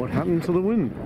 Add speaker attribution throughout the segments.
Speaker 1: What happened to the wind?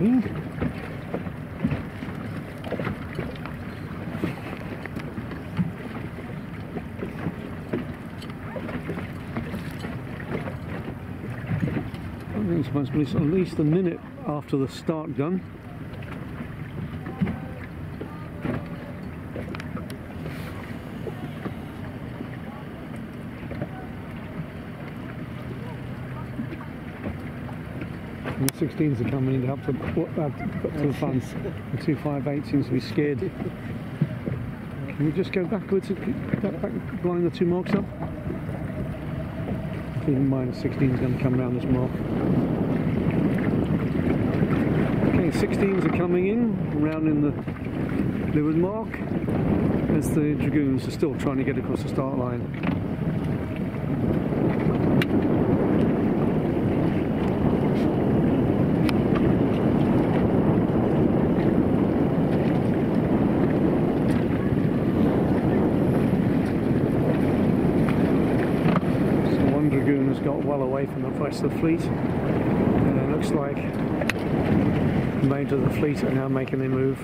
Speaker 1: I think it's supposed to be at least a minute after the start gun. And the 16s are coming in to help to uh, to the fun. The 258 seems to be scared. Can we just go backwards, and back, line the two marks up? In mind the 16 is going to come around this mark. Okay, 16s are coming in, rounding the Lewis mark, as the Dragoons are still trying to get across the start line. Has got well away from the rest of the fleet, and it looks like the remainder of the fleet are now making a move.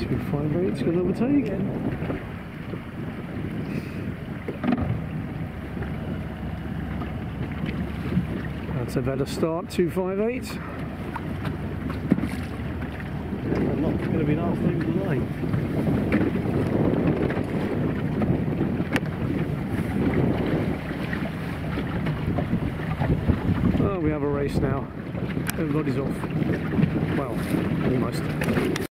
Speaker 1: Two five eight's going to overtake. That's a better start. Two five eight.
Speaker 2: I'm not going to be over the line.
Speaker 1: Oh, we have a race now. Everybody's off. Well, almost.